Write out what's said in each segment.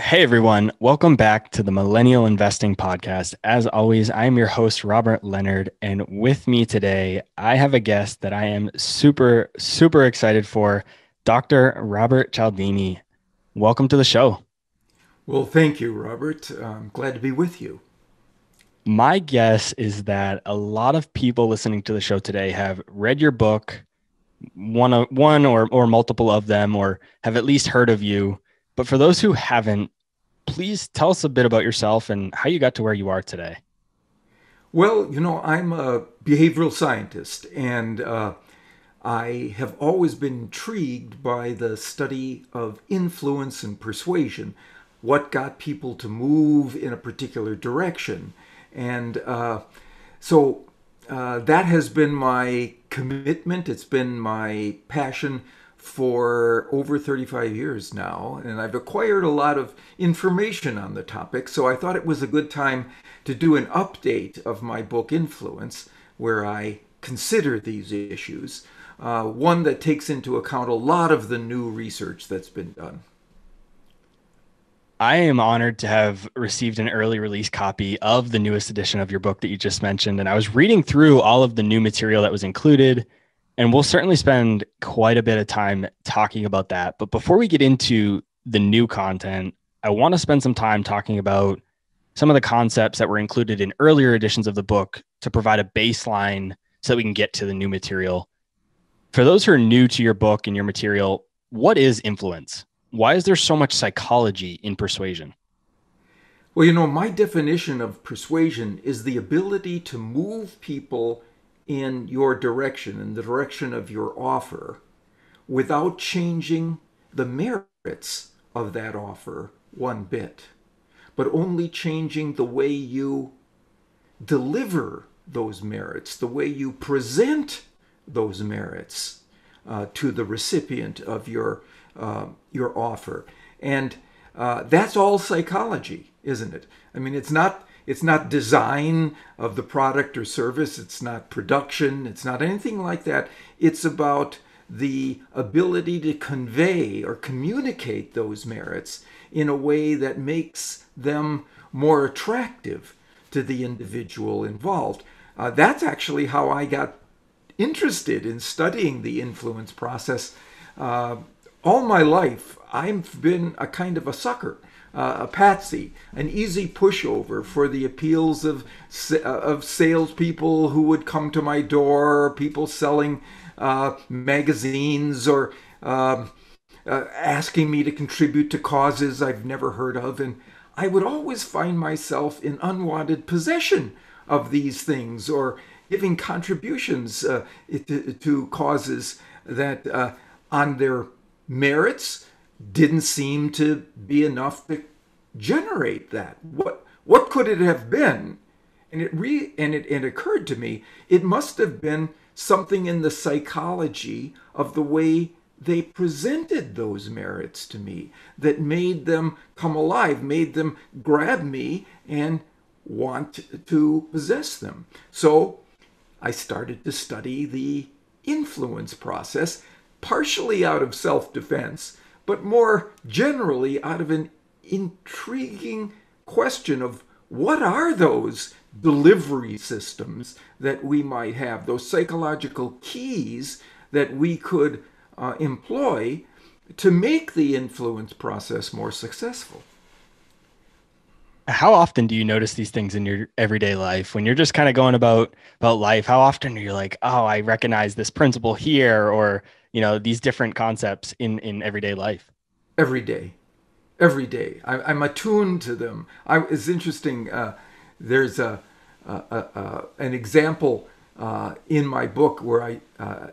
Hey everyone, welcome back to the Millennial Investing Podcast. As always, I'm your host, Robert Leonard, and with me today, I have a guest that I am super, super excited for, Dr. Robert Cialdini. Welcome to the show. Well, thank you, Robert. I'm glad to be with you. My guess is that a lot of people listening to the show today have read your book, one, one or, or multiple of them, or have at least heard of you but for those who haven't, please tell us a bit about yourself and how you got to where you are today. Well, you know, I'm a behavioral scientist and uh, I have always been intrigued by the study of influence and persuasion, what got people to move in a particular direction. And uh, so uh, that has been my commitment, it's been my passion for over 35 years now, and I've acquired a lot of information on the topic, so I thought it was a good time to do an update of my book Influence, where I consider these issues, uh, one that takes into account a lot of the new research that's been done. I am honored to have received an early release copy of the newest edition of your book that you just mentioned. And I was reading through all of the new material that was included and we'll certainly spend quite a bit of time talking about that. But before we get into the new content, I want to spend some time talking about some of the concepts that were included in earlier editions of the book to provide a baseline so that we can get to the new material. For those who are new to your book and your material, what is influence? Why is there so much psychology in persuasion? Well, you know, my definition of persuasion is the ability to move people in your direction, in the direction of your offer, without changing the merits of that offer one bit, but only changing the way you deliver those merits, the way you present those merits uh, to the recipient of your uh, your offer, and uh, that's all psychology, isn't it? I mean, it's not it's not design of the product or service. It's not production. It's not anything like that. It's about the ability to convey or communicate those merits in a way that makes them more attractive to the individual involved. Uh, that's actually how I got interested in studying the influence process. Uh, all my life, I've been a kind of a sucker uh, a patsy, an easy pushover for the appeals of uh, of salespeople who would come to my door, people selling uh, magazines or um, uh, asking me to contribute to causes I've never heard of, and I would always find myself in unwanted possession of these things or giving contributions uh, to, to, causes that, uh, on their merits, didn't seem to be enough to generate that. What what could it have been? And it re and it, it occurred to me it must have been something in the psychology of the way they presented those merits to me that made them come alive, made them grab me and want to possess them. So I started to study the influence process, partially out of self defense, but more generally out of an intriguing question of what are those delivery systems that we might have, those psychological keys that we could uh, employ to make the influence process more successful. How often do you notice these things in your everyday life when you're just kind of going about about life? How often are you like, "Oh, I recognize this principle here," or you know these different concepts in in everyday life. Every day. Every day. I, am attuned to them. I, it's interesting uh, there's a, a, a, an example uh, in my book where I uh,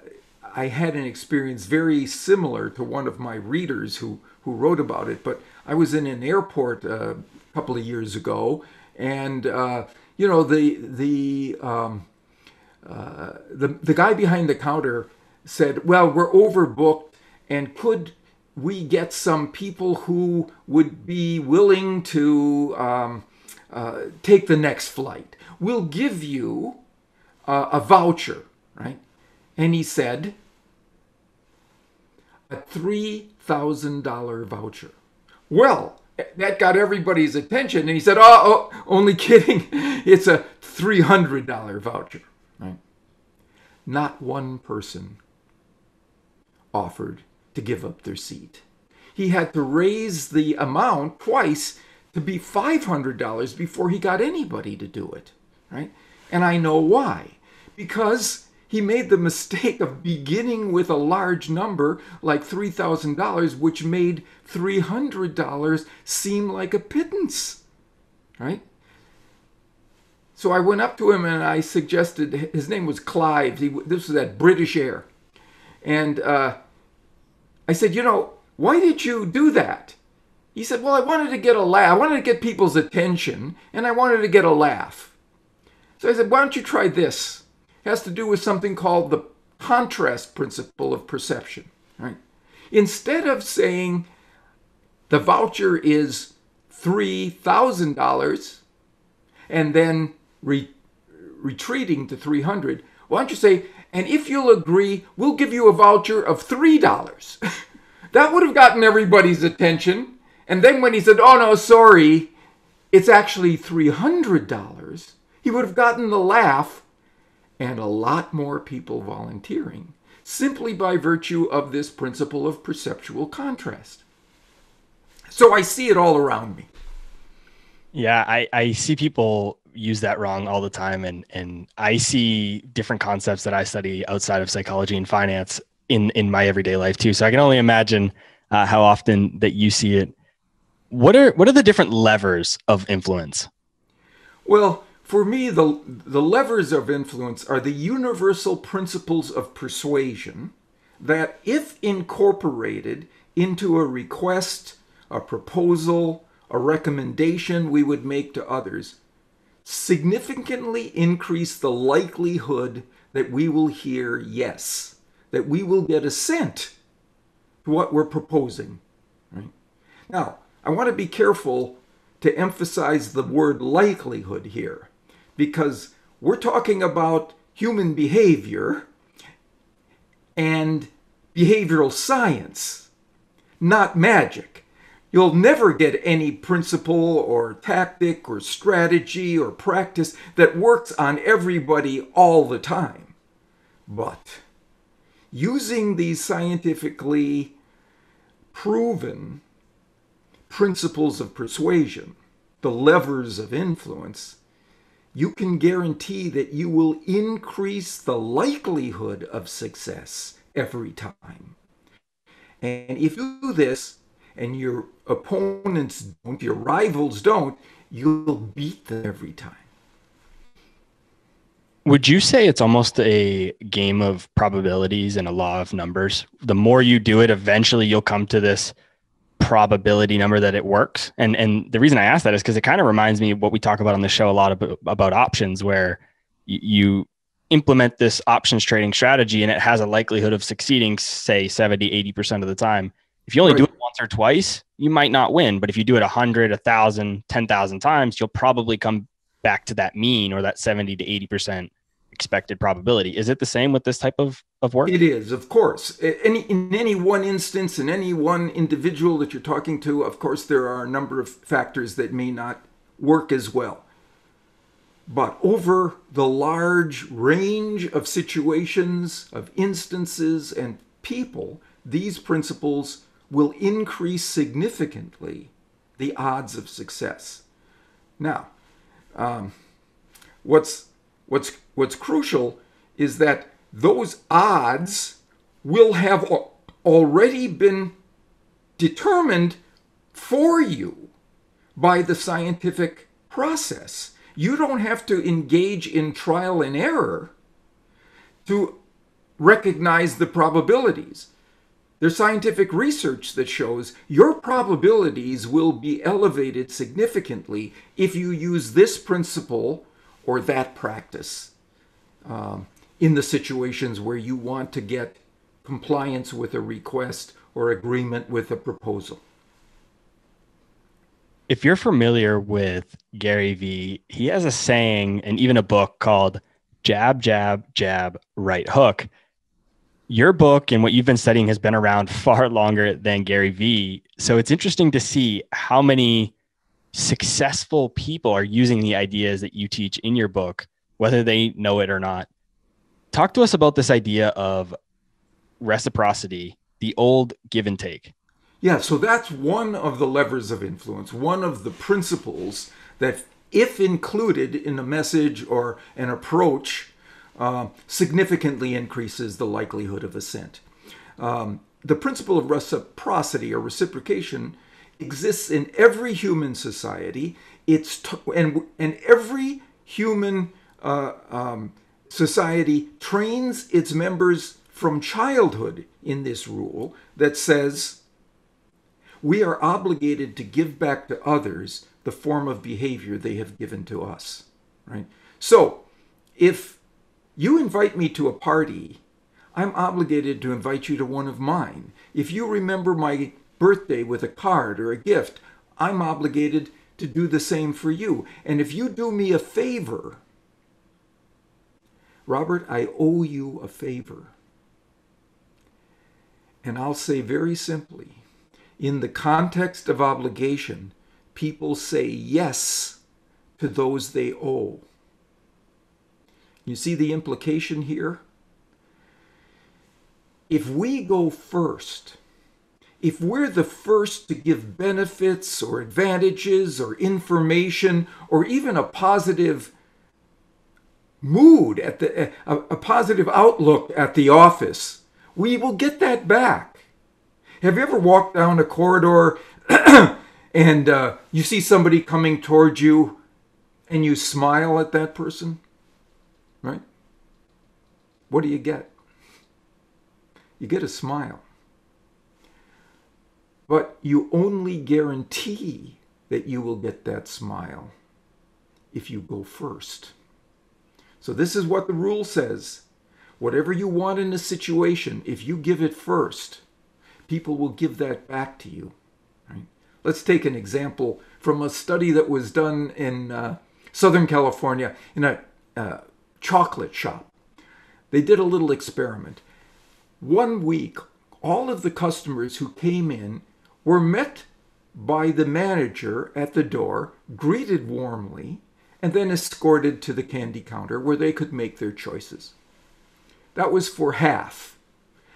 I had an experience very similar to one of my readers who who wrote about it but I was in an airport uh, a couple of years ago and uh, you know the the um, uh, the the guy behind the counter said, well, we're overbooked, and could we get some people who would be willing to um, uh, take the next flight? We'll give you uh, a voucher, right? And he said, a $3,000 voucher. Well, that got everybody's attention. And he said, oh, oh only kidding. It's a $300 voucher. Right? Not one person offered to give up their seat. He had to raise the amount twice to be $500 before he got anybody to do it. Right? And I know why. Because he made the mistake of beginning with a large number like $3,000, which made $300 seem like a pittance. Right? So I went up to him and I suggested, his name was Clive. He, this was at British Air. And uh, I said, you know, why did you do that? He said, well, I wanted to get a laugh. I wanted to get people's attention and I wanted to get a laugh. So I said, why don't you try this? It has to do with something called the contrast principle of perception. Right? Instead of saying the voucher is $3,000 and then re- retreating to 300 why don't you say, and if you'll agree, we'll give you a voucher of $3. that would have gotten everybody's attention. And then when he said, oh no, sorry, it's actually $300, he would have gotten the laugh and a lot more people volunteering simply by virtue of this principle of perceptual contrast. So I see it all around me. Yeah, I, I see people use that wrong all the time and and I see different concepts that I study outside of psychology and finance in in my everyday life too. So I can only imagine uh, how often that you see it. What are what are the different levers of influence? Well, for me, the the levers of influence are the universal principles of persuasion that, if incorporated into a request, a proposal, a recommendation we would make to others, significantly increase the likelihood that we will hear yes, that we will get assent to what we're proposing. Right? Now, I want to be careful to emphasize the word likelihood here because we're talking about human behavior and behavioral science, not magic. You'll never get any principle or tactic or strategy or practice that works on everybody all the time. But using these scientifically proven principles of persuasion, the levers of influence, you can guarantee that you will increase the likelihood of success every time. And if you do this, and your opponents don't, your rivals don't, you'll beat them every time. Would you say it's almost a game of probabilities and a law of numbers? The more you do it, eventually you'll come to this probability number that it works. And and the reason I ask that is because it kind of reminds me of what we talk about on the show a lot about, about options, where you, you implement this options trading strategy and it has a likelihood of succeeding, say 70, 80% of the time. If you only do it once or twice, you might not win. But if you do it 100, 1,000, 10,000 times, you'll probably come back to that mean or that 70 to 80% expected probability. Is it the same with this type of, of work? It is, of course. Any, in any one instance, in any one individual that you're talking to, of course, there are a number of factors that may not work as well. But over the large range of situations, of instances, and people, these principles will increase significantly the odds of success. Now, um, what's what's what's crucial is that those odds will have already been determined for you by the scientific process. You don't have to engage in trial and error to recognize the probabilities. There's scientific research that shows your probabilities will be elevated significantly if you use this principle or that practice um, in the situations where you want to get compliance with a request or agreement with a proposal. If you're familiar with Gary Vee, he has a saying and even a book called Jab, Jab, Jab, Right Hook your book and what you've been studying has been around far longer than Gary Vee. So it's interesting to see how many successful people are using the ideas that you teach in your book, whether they know it or not. Talk to us about this idea of reciprocity, the old give and take. Yeah, so that's one of the levers of influence, one of the principles that, if included in a message or an approach, uh, significantly increases the likelihood of assent. Um, the principle of reciprocity or reciprocation exists in every human society. It's and and every human uh, um, society trains its members from childhood in this rule that says we are obligated to give back to others the form of behavior they have given to us. Right. So, if you invite me to a party, I'm obligated to invite you to one of mine. If you remember my birthday with a card or a gift, I'm obligated to do the same for you. And if you do me a favor, Robert, I owe you a favor. And I'll say very simply, in the context of obligation, people say yes to those they owe. You see the implication here? If we go first, if we're the first to give benefits or advantages or information or even a positive mood at the a, a, positive outlook at the office we will get that back have you ever walked down a corridor and uh, you see somebody coming towards you and you smile at that person right? What do you get? You get a smile. But you only guarantee that you will get that smile if you go first. So, this is what the rule says. Whatever you want in a situation, if you give it first, people will give that back to you. Right? Let's take an example from a study that was done in uh, Southern California in a uh, chocolate shop. They did a little experiment. One week, all of the customers who came in were met by the manager at the door, greeted warmly, and then escorted to the candy counter where they could make their choices. That was for half.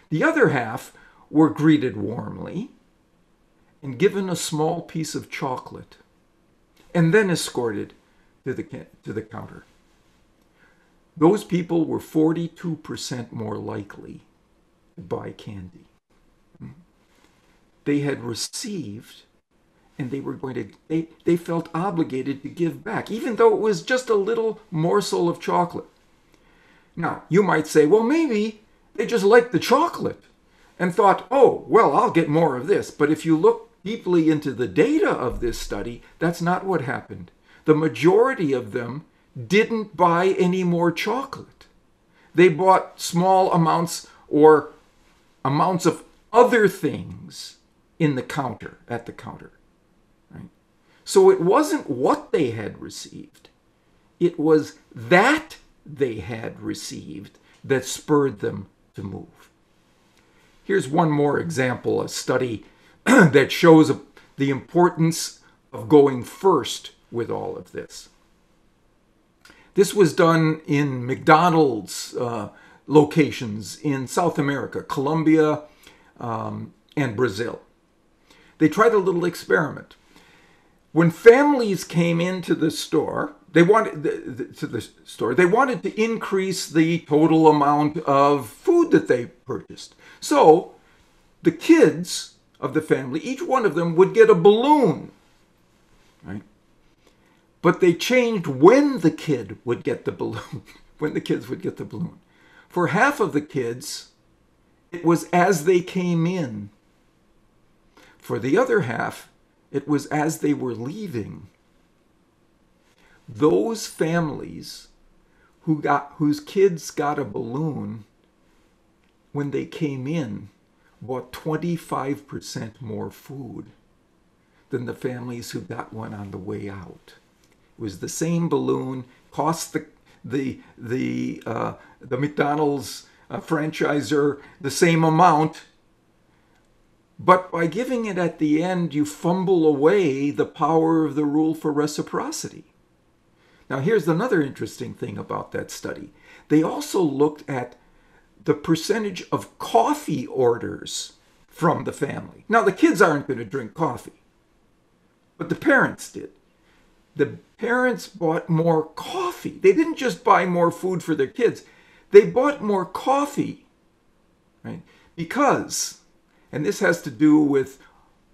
The other half were greeted warmly and given a small piece of chocolate and then escorted to the, to the counter. Those people were 42% more likely to buy candy. They had received and they were going to they, they felt obligated to give back even though it was just a little morsel of chocolate. Now you might say well maybe they just liked the chocolate and thought oh well i'll get more of this. But if you look deeply into the data of this study that's not what happened. The majority of them didn't buy any more chocolate. They bought small amounts or amounts of other things in the counter, at the counter. Right? So it wasn't what they had received, it was that they had received that spurred them to move. Here's one more example a study that shows the importance of going first with all of this. This was done in McDonald's uh, locations in South America, Colombia, um, and Brazil. They tried a little experiment. When families came into the store, they wanted the, the, to the store. They wanted to increase the total amount of food that they purchased. So, the kids of the family, each one of them would get a balloon, right? But they changed when the kid would get the balloon, when the kids would get the balloon. For half of the kids, it was as they came in. For the other half, it was as they were leaving. Those families who got whose kids got a balloon when they came in bought 25% more food than the families who got one on the way out was the same balloon, cost the the the uh, the McDonald's a franchisor the same amount. But by giving it at the end, you fumble away the power of the rule for reciprocity. Now, here's another interesting thing about that study. They also looked at the percentage of coffee orders from the family. Now, the kids aren't going to drink coffee, but the parents did. The parents bought more coffee. They didn't just buy more food for their kids, they bought more coffee, right? Because, and this has to do with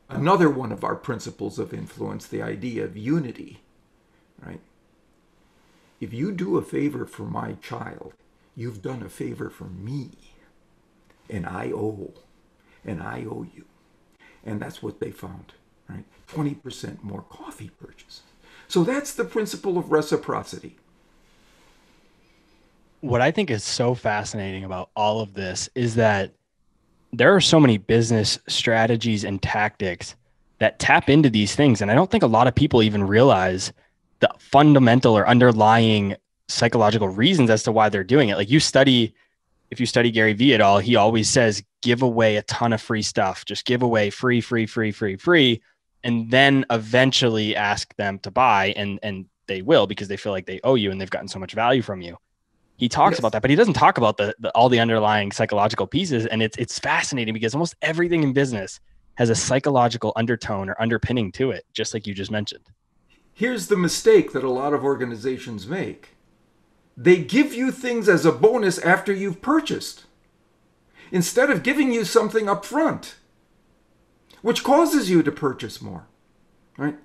another one of our principles of influence, the idea of unity, right? If you do a favor for my child, you've done a favor for me. And I owe, and I owe you. And that's what they found, right? 20% more coffee purchases. So that's the principle of reciprocity. What I think is so fascinating about all of this is that there are so many business strategies and tactics that tap into these things. And I don't think a lot of people even realize the fundamental or underlying psychological reasons as to why they're doing it. Like you study, if you study Gary Vee at all, he always says, give away a ton of free stuff. Just give away free, free, free, free, free. And then eventually ask them to buy and and they will because they feel like they owe you and they've gotten so much value from you. He talks yes. about that, but he doesn't talk about the, the all the underlying psychological pieces. And it's it's fascinating because almost everything in business has a psychological undertone or underpinning to it, just like you just mentioned. Here's the mistake that a lot of organizations make they give you things as a bonus after you've purchased instead of giving you something up front, which causes you to purchase more. Right?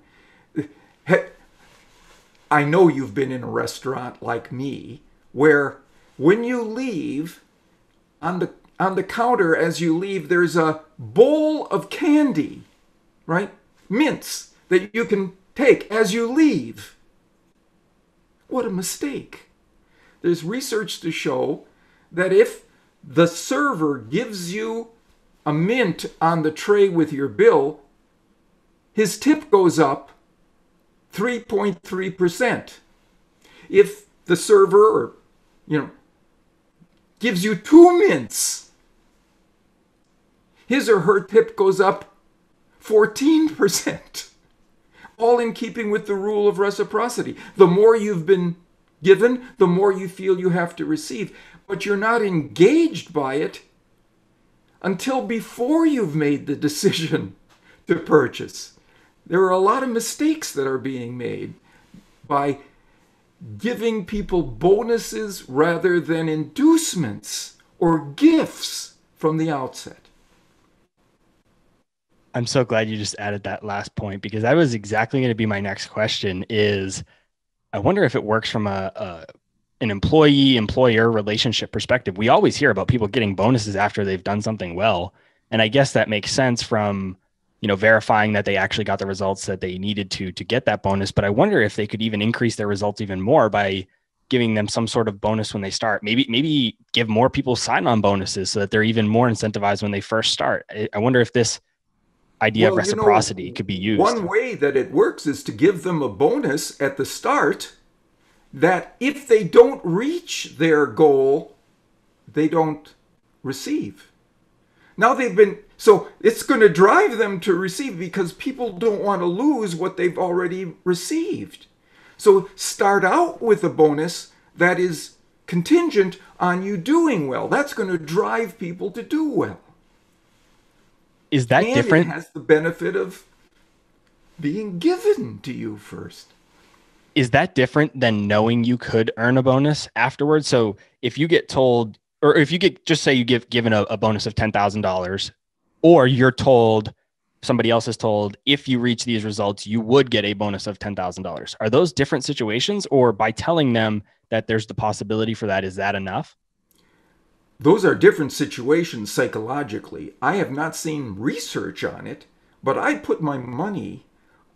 I know you've been in a restaurant like me where when you leave on the on the counter as you leave there's a bowl of candy, right? Mints that you can take as you leave. What a mistake. There's research to show that if the server gives you a mint on the tray with your bill, his tip goes up 3.3%. If the server or you know gives you two mints, his or her tip goes up 14%. All in keeping with the rule of reciprocity. The more you've been given, the more you feel you have to receive. But you're not engaged by it until before you've made the decision to purchase. There are a lot of mistakes that are being made by giving people bonuses rather than inducements or gifts from the outset. I'm so glad you just added that last point because that was exactly going to be my next question is I wonder if it works from a, a an employee employer relationship perspective. We always hear about people getting bonuses after they've done something well, and I guess that makes sense from you know verifying that they actually got the results that they needed to to get that bonus. But I wonder if they could even increase their results even more by giving them some sort of bonus when they start. Maybe maybe give more people sign on bonuses so that they're even more incentivized when they first start. I, I wonder if this idea well, of reciprocity you know, could be used. One way that it works is to give them a bonus at the start that if they don't reach their goal, they don't receive. Now they've been, so it's going to drive them to receive because people don't want to lose what they've already received. So start out with a bonus that is contingent on you doing well. That's going to drive people to do well is that and different? It has the benefit of being given to you first. Is that different than knowing you could earn a bonus afterwards? So if you get told, or if you get just say you give given a, a bonus of ten thousand dollars, or you're told somebody else is told if you reach these results you would get a bonus of $10,000. Are those different situations or by telling them that there's the possibility for that is that enough? Those are different situations psychologically. I have not seen research on it, but I put my money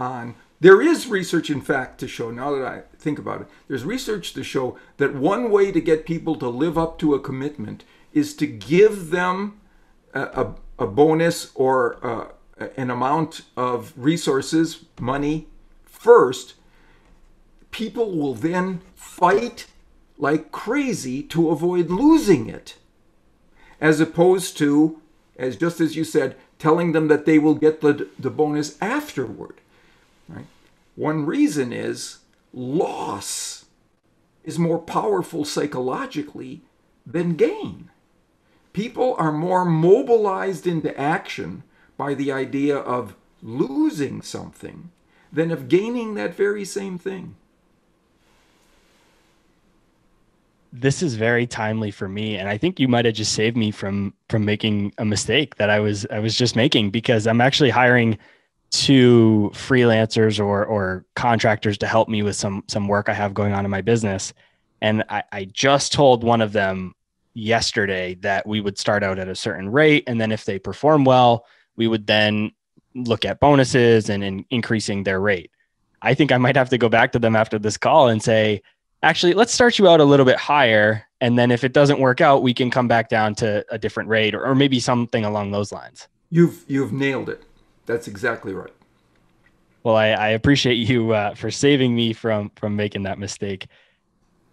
on. There is research, in fact, to show, now that I think about it, there's research to show that one way to get people to live up to a commitment is to give them a, a, a bonus or uh, an amount of resources, money, first. People will then fight like crazy to avoid losing it as opposed to, as just as you said, telling them that they will get the, the bonus afterward. One reason is loss is more powerful psychologically than gain. People are more mobilized into action by the idea of losing something than of gaining that very same thing. This is very timely for me and I think you might have just saved me from from making a mistake that I was I was just making because I'm actually hiring two freelancers or or contractors to help me with some some work I have going on in my business. And I, I just told one of them yesterday that we would start out at a certain rate. And then if they perform well, we would then look at bonuses and in increasing their rate. I think I might have to go back to them after this call and say, actually, let's start you out a little bit higher. And then if it doesn't work out, we can come back down to a different rate or, or maybe something along those lines. You've you've nailed it. That's exactly right. Well, I, I appreciate you uh, for saving me from from making that mistake.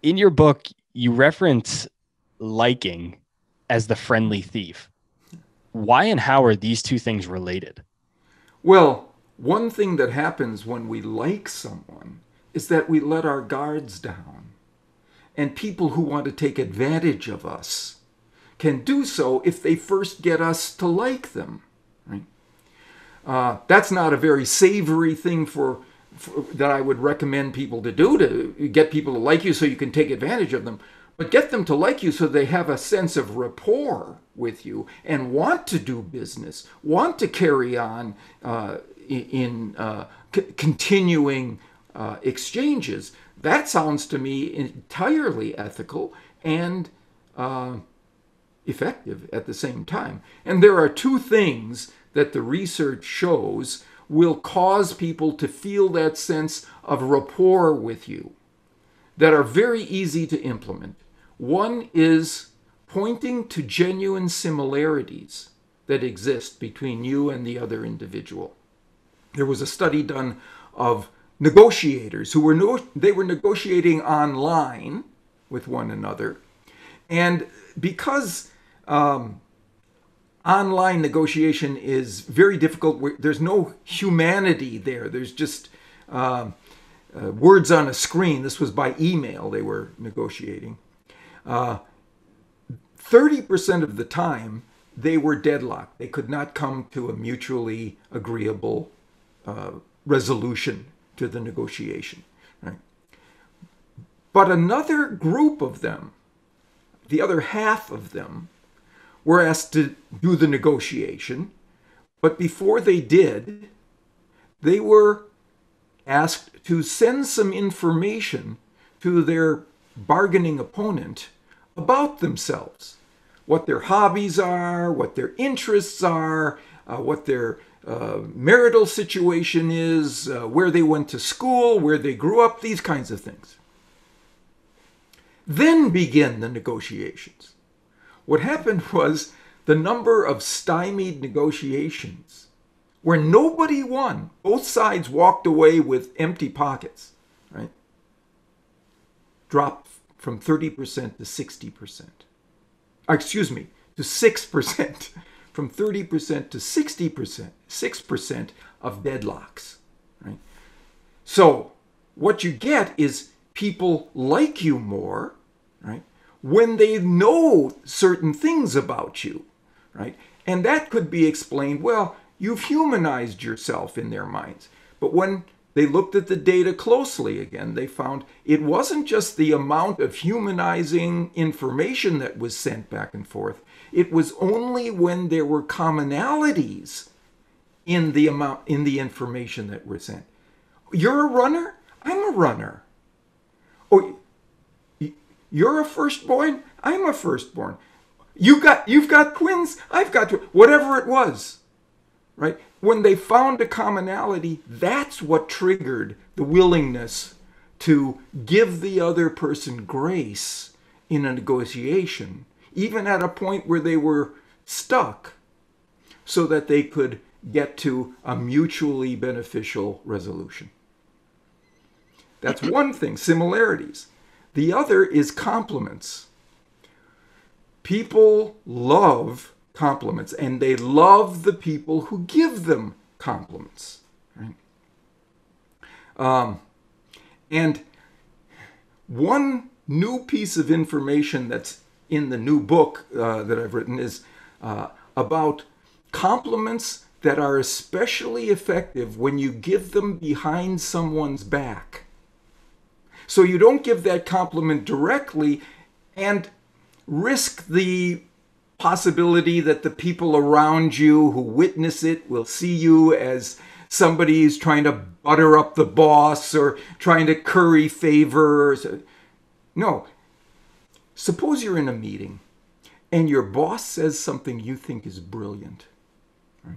In your book, you reference liking as the friendly thief. Why and how are these two things related? Well, one thing that happens when we like someone is that we let our guards down. And people who want to take advantage of us can do so if they first get us to like them. Uh, that's not a very savory thing for, for, that I would recommend people to do to get people to like you so you can take advantage of them. But get them to like you so they have a sense of rapport with you and want to do business, want to carry on uh, in uh, continuing uh, exchanges. That sounds to me entirely ethical and uh, effective at the same time. And there are two things that the research shows will cause people to feel that sense of rapport with you that are very easy to implement. One is pointing to genuine similarities that exist between you and the other individual. There was a study done of negotiators who were no, they were negotiating online with one another, and because um, online negotiation is very difficult. There's no humanity there. There's just uh, uh, words on a screen. This was by email they were negotiating. Uh, 30% of the time, they were deadlocked. They could not come to a mutually agreeable uh, resolution to the negotiation. But another group of them, the other half of them, were asked to do the negotiation. But before they did, they were asked to send some information to their bargaining opponent about themselves what their hobbies are, what their interests are, uh, what their uh, marital situation is, uh, where they went to school, where they grew up, these kinds of things. Then begin the negotiations. What happened was the number of stymied negotiations where nobody won, both sides walked away with empty pockets, right? Dropped from 30% to 60%. Uh, excuse me, to 6%. From 30% to 60%, 6% of deadlocks, right? So, what you get is people like you more? When they know certain things about you, right? And that could be explained, well, you've humanized yourself in their minds. But when they looked at the data closely again, they found it wasn't just the amount of humanizing information that was sent back and forth, it was only when there were commonalities in the amount in the information that was sent. You're a runner? I'm a runner. Oh, you're a firstborn. I'm a firstborn. You got you've got twins. I've got twins. Whatever it was, right? When they found a commonality, that's what triggered the willingness to give the other person grace in a negotiation, even at a point where they were stuck, so that they could get to a mutually beneficial resolution. That's one thing, similarities. The other is compliments. People love compliments and they love the people who give them compliments. Right? Um, and one new piece of information that's in the new book uh, that I've written is uh, about compliments that are especially effective when you give them behind someone's back. So you don't give that compliment directly and risk the possibility that the people around you who witness it will see you as somebody who's trying to butter up the boss or trying to curry favors. No. Suppose you're in a meeting and your boss says something you think is brilliant. Right?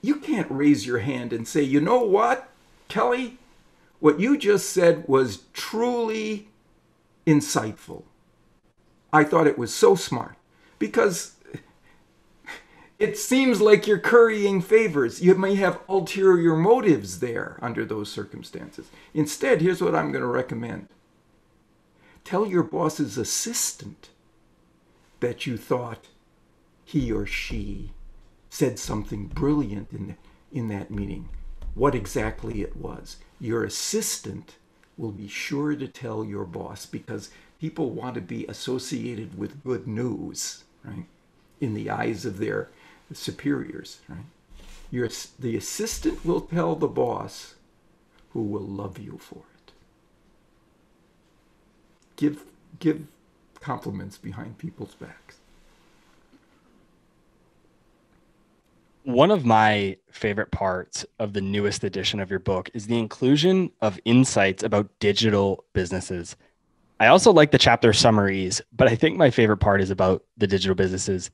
You can't raise your hand and say, you know what, Kelly? What you just said was truly insightful. I thought it was so smart because it seems like you're currying favors. You may have ulterior motives there under those circumstances. Instead, here's what I'm going to recommend tell your boss's assistant that you thought he or she said something brilliant in, in that meeting, what exactly it was. Your assistant will be sure to tell your boss because people want to be associated with good news, right? In the eyes of their superiors, right? Your, the assistant will tell the boss who will love you for it. Give, give compliments behind people's backs. One of my favorite parts of the newest edition of your book is the inclusion of insights about digital businesses. I also like the chapter summaries, but I think my favorite part is about the digital businesses.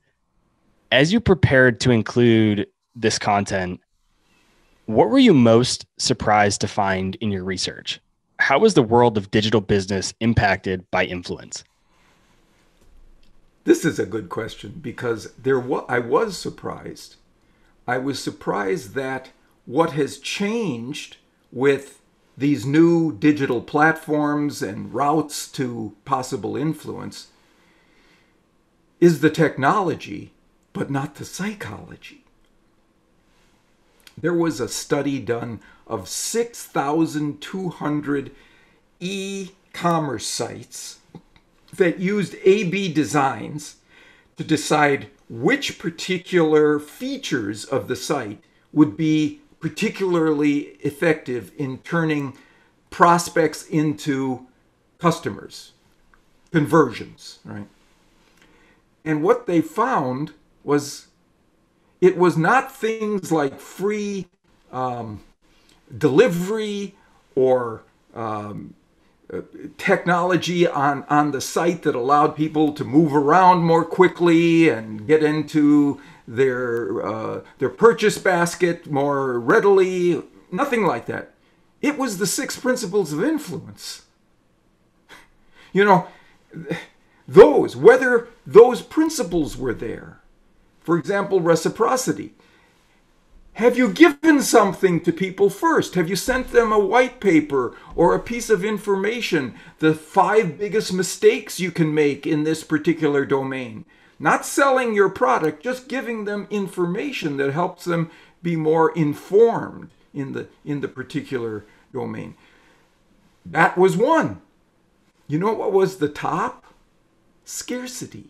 As you prepared to include this content, what were you most surprised to find in your research? How was the world of digital business impacted by influence? This is a good question because there wa- I was surprised I was surprised that what has changed with these new digital platforms and routes to possible influence is the technology, but not the psychology. There was a study done of 6,200 e commerce sites that used A B designs to decide which particular features of the site would be particularly effective in turning prospects into customers, conversions, right? And what they found was it was not things like free um, delivery or um, technology on, on the site that allowed people to move around more quickly and get into their uh, their purchase basket more readily. Nothing like that. It was the six principles of influence. You know, those whether those principles were there. For example, reciprocity. Have you given something to people first? Have you sent them a white paper or a piece of information? The five biggest mistakes you can make in this particular domain. Not selling your product, just giving them information that helps them be more informed in the, in the particular domain. That was one. You know what was the top? Scarcity.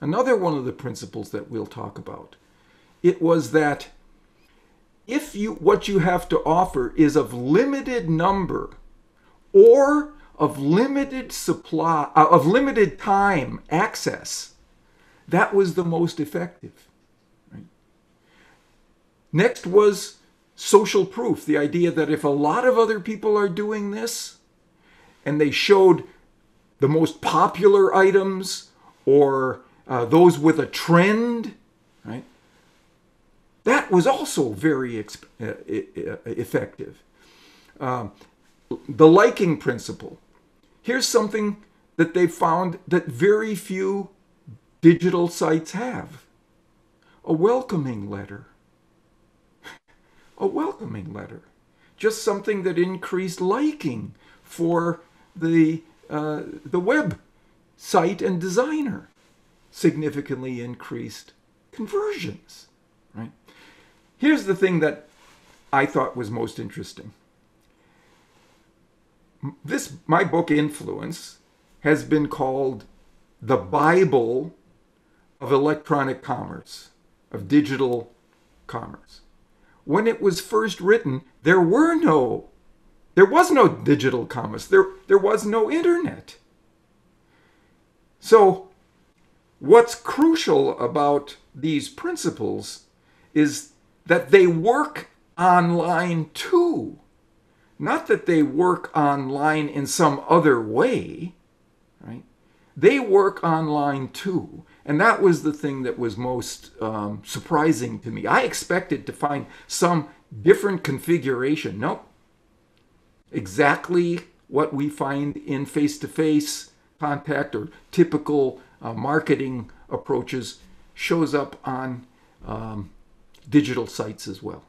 Another one of the principles that we'll talk about. It was that if you what you have to offer is of limited number or of limited supply uh, of limited time access that was the most effective right? next was social proof the idea that if a lot of other people are doing this and they showed the most popular items or uh, those with a trend right that was also very exp- uh, effective. Um, the liking principle. Here's something that they found that very few digital sites have a welcoming letter. a welcoming letter. Just something that increased liking for the, uh, the web site and designer. significantly increased conversions? Here's the thing that I thought was most interesting. This my book Influence has been called the Bible of electronic commerce, of digital commerce. When it was first written, there were no there was no digital commerce. There there was no internet. So what's crucial about these principles is that they work online too. Not that they work online in some other way, right? They work online too. And that was the thing that was most um, surprising to me. I expected to find some different configuration. Nope. Exactly what we find in face to face contact or typical uh, marketing approaches shows up on um, digital sites as well.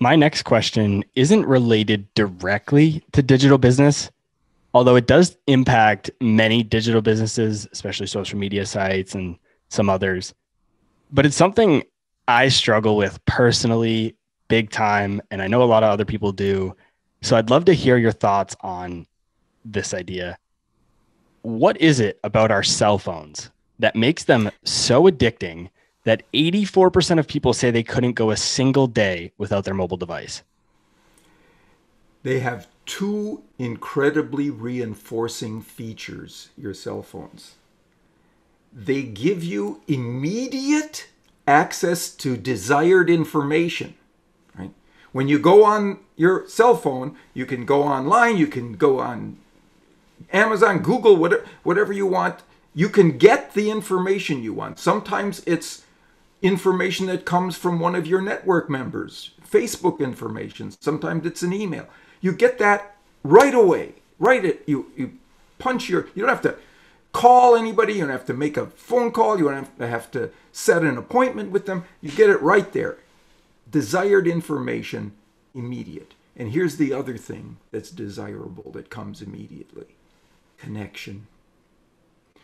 My next question isn't related directly to digital business, although it does impact many digital businesses, especially social media sites and some others. But it's something I struggle with personally, big time. And I know a lot of other people do. So I'd love to hear your thoughts on this idea. What is it about our cell phones that makes them so addicting that 84% of people say they couldn't go a single day without their mobile device? They have two incredibly reinforcing features, your cell phones. They give you immediate access to desired information. Right? When you go on your cell phone, you can go online, you can go on Amazon, Google, whatever, whatever you want. You can get the information you want. Sometimes it's information that comes from one of your network members, Facebook information. Sometimes it's an email. You get that right away. Right it you you punch your you don't have to call anybody, you don't have to make a phone call, you don't have to have to set an appointment with them. You get it right there. Desired information immediate. And here's the other thing that's desirable that comes immediately connection.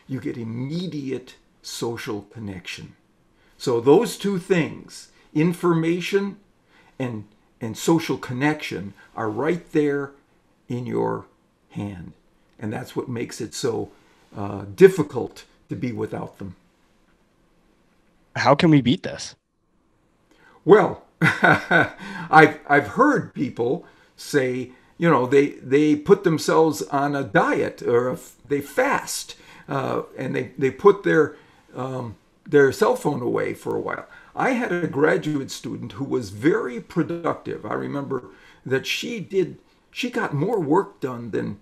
You get immediate social connection. So those two things, information and and social connection are right there in your hand. And that's what makes it so uh, difficult to be without them. How can we beat this? Well, I've, I've heard people say, you know, they, they put themselves on a diet or a, they fast uh, and they, they put their, um, their cell phone away for a while. I had a graduate student who was very productive. I remember that she did she got more work done than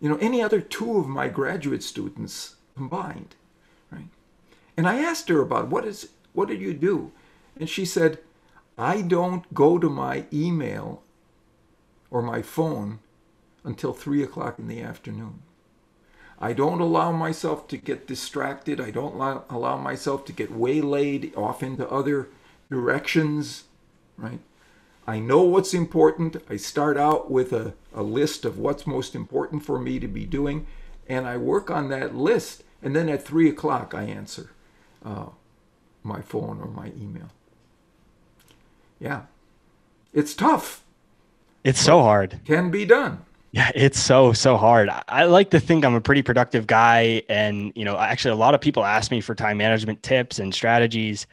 you know any other two of my graduate students combined, right? And I asked her about what is what did you do? And she said, I don't go to my email or my phone until three o'clock in the afternoon. I don't allow myself to get distracted. I don't allow, myself to get waylaid off into other directions, right? I know what's important. I start out with a, a list of what's most important for me to be doing, and I work on that list. And then at three o'clock, I answer uh, my phone or my email. Yeah, it's tough. It's so hard. Can be done. Yeah, it's so so hard. I like to think I'm a pretty productive guy, and you know, actually, a lot of people ask me for time management tips and strategies,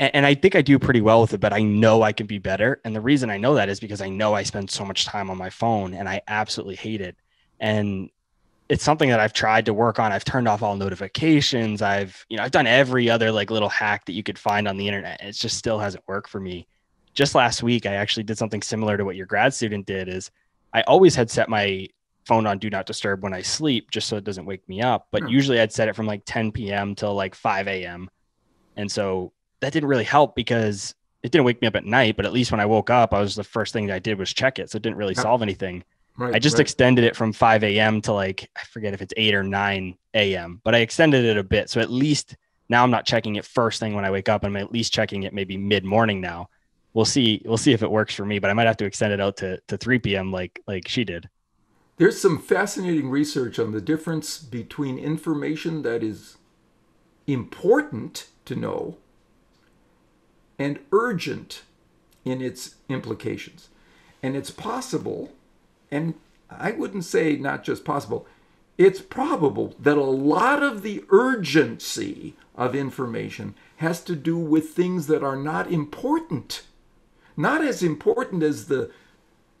and, and I think I do pretty well with it. But I know I can be better, and the reason I know that is because I know I spend so much time on my phone, and I absolutely hate it. And it's something that I've tried to work on. I've turned off all notifications. I've you know I've done every other like little hack that you could find on the internet. It just still hasn't worked for me. Just last week, I actually did something similar to what your grad student did. Is I always had set my phone on do not disturb when I sleep just so it doesn't wake me up. But hmm. usually I'd set it from like 10 p.m. till like 5 a.m. And so that didn't really help because it didn't wake me up at night, but at least when I woke up, I was the first thing that I did was check it. So it didn't really solve anything. Right, I just right. extended it from 5 a.m. to like, I forget if it's 8 or 9 a.m., but I extended it a bit. So at least now I'm not checking it first thing when I wake up. I'm at least checking it maybe mid morning now we'll see we'll see if it works for me but i might have to extend it out to, to 3 p.m like like she did there's some fascinating research on the difference between information that is important to know and urgent in its implications. And it's possible, and I wouldn't say not just possible, it's probable that a lot of the urgency of information has to do with things that are not important. Not as important as the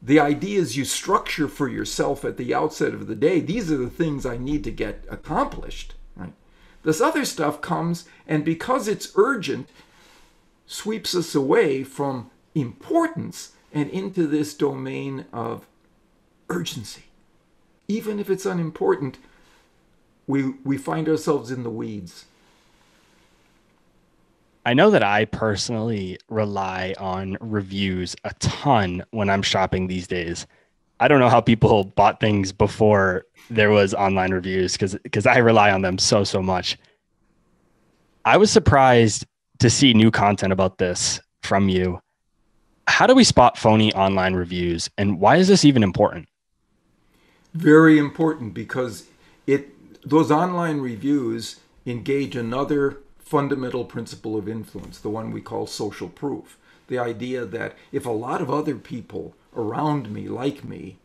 the ideas you structure for yourself at the outset of the day. These are the things I need to get accomplished, right? This other stuff comes and because it's urgent sweeps us away from importance and into this domain of urgency. Even if it's unimportant, we, we find ourselves in the weeds. I know that I personally rely on reviews a ton when I'm shopping these days. I don't know how people bought things before there was online reviews because because I rely on them so so much. I was surprised to see new content about this from you how do we spot phony online reviews and why is this even important? Very important because it those online reviews engage another fundamental principle of influence, the one we call social proof. The idea that if a lot of other people around me like me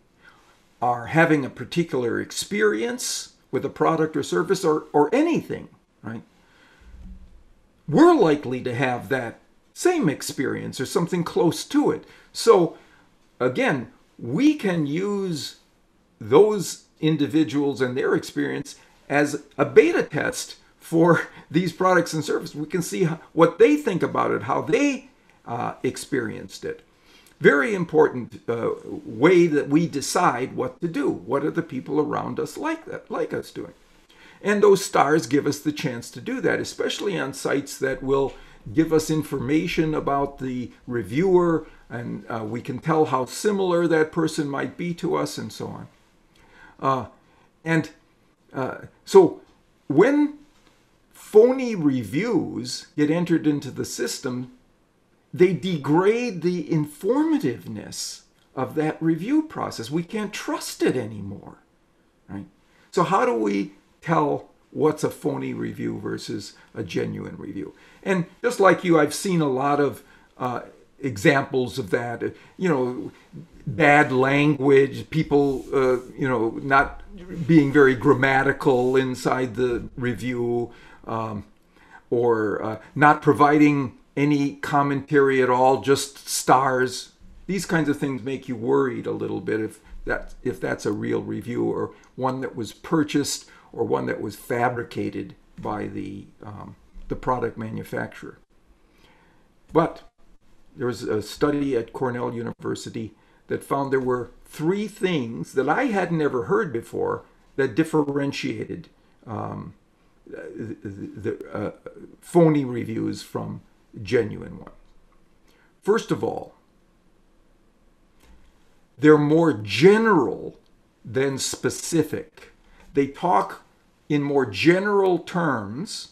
are having a particular experience with a product or service or, or anything, right? We're likely to have that same experience or something close to it. So, again, we can use those individuals and their experience as a beta test for these products and services. We can see what they think about it, how they uh, experienced it. Very important uh, way that we decide what to do. What are the people around us like that, like us doing? And those stars give us the chance to do that, especially on sites that will give us information about the reviewer, and uh, we can tell how similar that person might be to us, and so on. Uh, and uh, so when phony reviews get entered into the system, they degrade the informativeness of that review process. We can't trust it anymore, right? So how do we tell what's a phony review versus a genuine review. And just like you, I've seen a lot of uh, examples of that. You know, bad language, people, uh, you know, not being very grammatical inside the review, um, or uh, not providing any commentary at all, just stars. These kinds of things make you worried a little bit if that if that's a real review or one that was purchased or one that was fabricated by the, um, the product manufacturer. But there was a study at Cornell University that found there were three things that I had never heard before that differentiated um, the, the uh, phony reviews from genuine ones. First of all, they're more general than specific. They talk in more general terms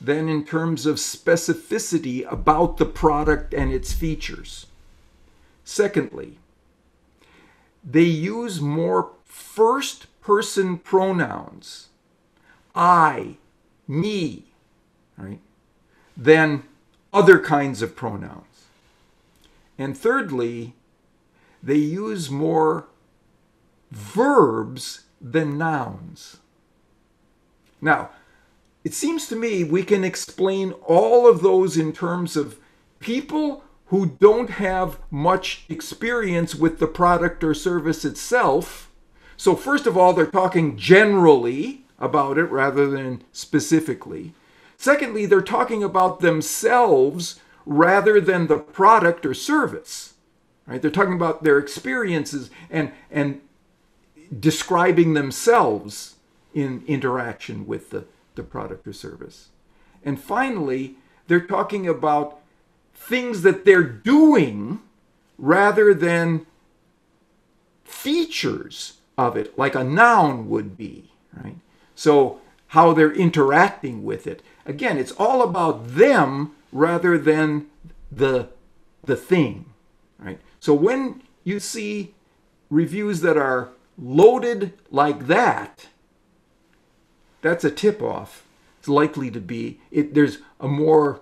than in terms of specificity about the product and its features. Secondly, they use more first person pronouns, I, me, right, than other kinds of pronouns. And thirdly, they use more verbs than nouns. Now, it seems to me we can explain all of those in terms of people who don't have much experience with the product or service itself. So, first of all, they're talking generally about it rather than specifically. Secondly, they're talking about themselves rather than the product or service. Right? They're talking about their experiences and, and describing themselves in interaction with the, the product or service. And finally, they're talking about things that they're doing rather than features of it, like a noun would be, right? So, how they're interacting with it. Again, it's all about them rather than the, the thing, right? So, when you see reviews that are loaded like that, that's a tip off. It's likely to be, it, there's a more,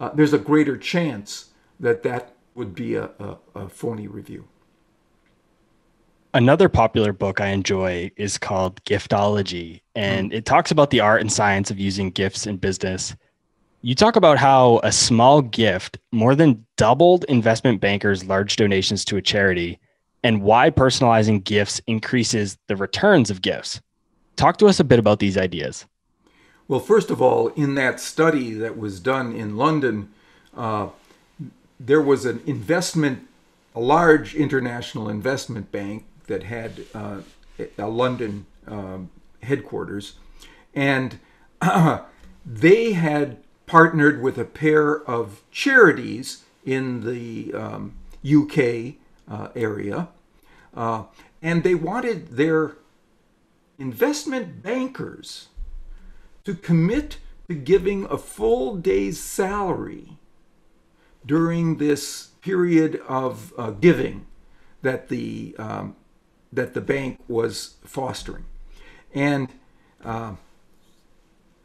uh, there's a greater chance that that would be a, a, a phony review. Another popular book I enjoy is called Giftology, and mm. it talks about the art and science of using gifts in business. You talk about how a small gift more than doubled investment bankers' large donations to a charity and why personalizing gifts increases the returns of gifts. Talk to us a bit about these ideas. Well, first of all, in that study that was done in London, uh, there was an investment, a large international investment bank that had uh, a London um, headquarters, and they had partnered with a pair of charities in the um, UK uh, area, uh, and they wanted their investment bankers to commit to giving a full day's salary during this period of uh, giving that the um, that the bank was fostering, and uh,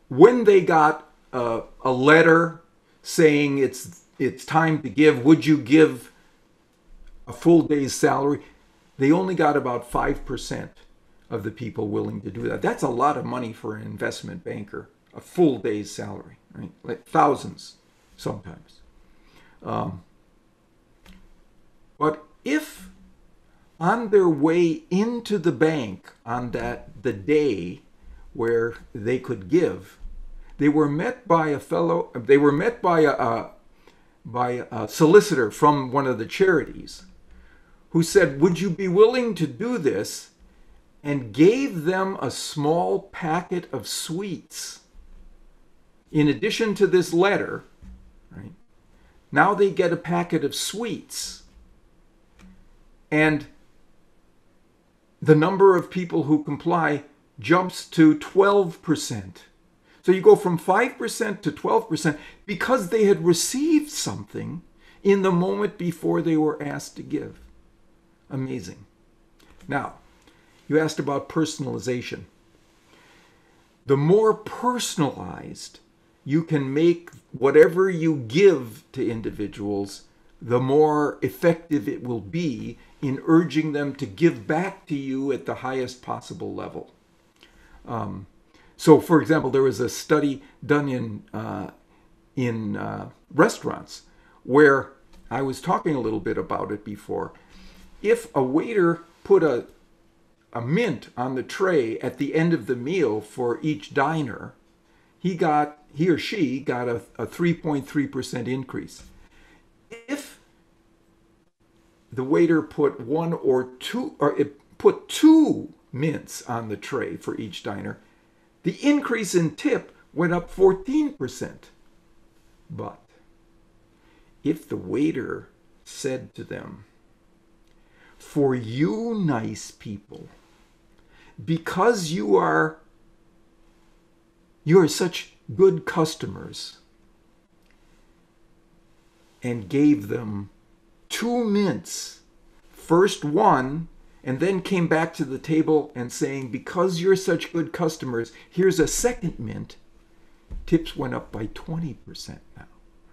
when they got a, a letter saying it's it's time to give, would you give a full day's salary? They only got about five percent of the people willing to do that. That's a lot of money for an investment banker, a full day's salary, right? Like thousands sometimes. Um, but if on their way into the bank on that the day where they could give, they were met by a fellow. They were met by a, a by a solicitor from one of the charities, who said, "Would you be willing to do this?" and gave them a small packet of sweets. In addition to this letter, right? Now they get a packet of sweets. And the number of people who comply jumps to 12%. So you go from 5% to 12% because they had received something in the moment before they were asked to give. Amazing. Now, you asked about personalization. The more personalized you can make whatever you give to individuals, the more effective it will be in urging them to give back to you at the highest possible level. Um, so, for example, there was a study done in uh, in uh, restaurants where I was talking a little bit about it before. If a waiter put a a mint on the tray at the end of the meal for each diner, he got he or she got a, a 3.3% increase. If the waiter put one or two or it put two mints on the tray for each diner, the increase in tip went up 14%. But if the waiter said to them, For you nice people, because you are you are such good customers and gave them two mints first one and then came back to the table and saying because you're such good customers here's a second mint tips went up by 20% now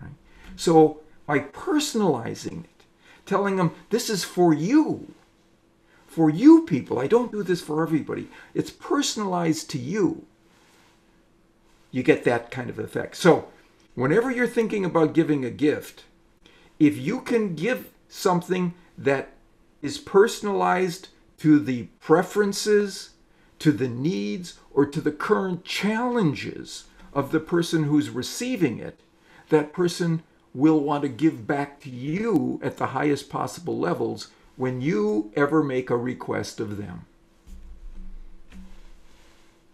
right so by personalizing it telling them this is for you for you people. I don't do this for everybody. It's personalized to you. You get that kind of effect. So, whenever you're thinking about giving a gift, if you can give something that is personalized to the preferences, to the needs, or to the current challenges of the person who's receiving it, that person will want to give back to you at the highest possible levels when you ever make a request of them.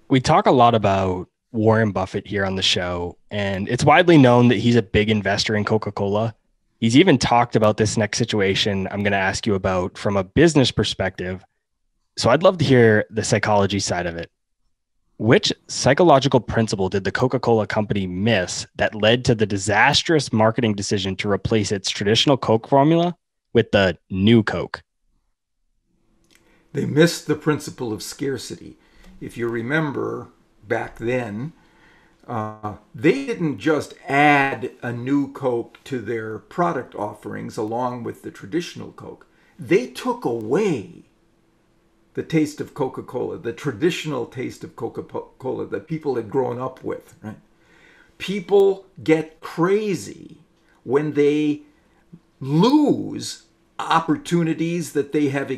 We talk a lot about Warren Buffett here on the show, and it's widely known that he's a big investor in Coca Cola. He's even talked about this next situation I'm going to ask you about from a business perspective. So I'd love to hear the psychology side of it. Which psychological principle did the Coca Cola company miss that led to the disastrous marketing decision to replace its traditional Coke formula with the new Coke? They missed the principle of scarcity. If you remember back then, uh, they didn't just add a new Coke to their product offerings along with the traditional Coke. They took away the taste of Coca Cola, the traditional taste of Coca Cola that people had grown up with, right? People get crazy when they lose opportunities that they have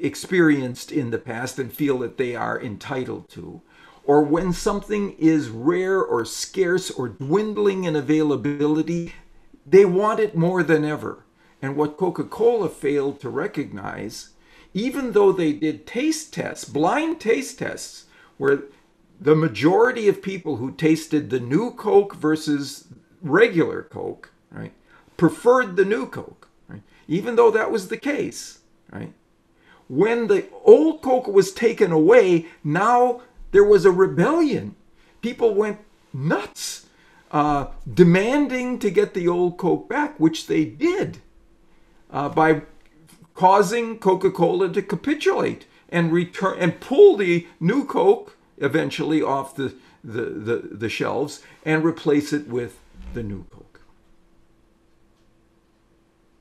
experienced in the past and feel that they are entitled to, or when something is rare or scarce or dwindling in availability, they want it more than ever. And what Coca Cola failed to recognize, even though they did taste tests, blind taste tests, where the majority of people who tasted the new Coke versus regular Coke, right, preferred the new Coke, right? Even though that was the case, right? When the old Coke was taken away, now there was a rebellion. People went nuts, uh, demanding to get the old Coke back, which they did uh, by causing Coca-Cola to capitulate and return and pull the new Coke eventually off the, the, the, the shelves and replace it with the new Coke.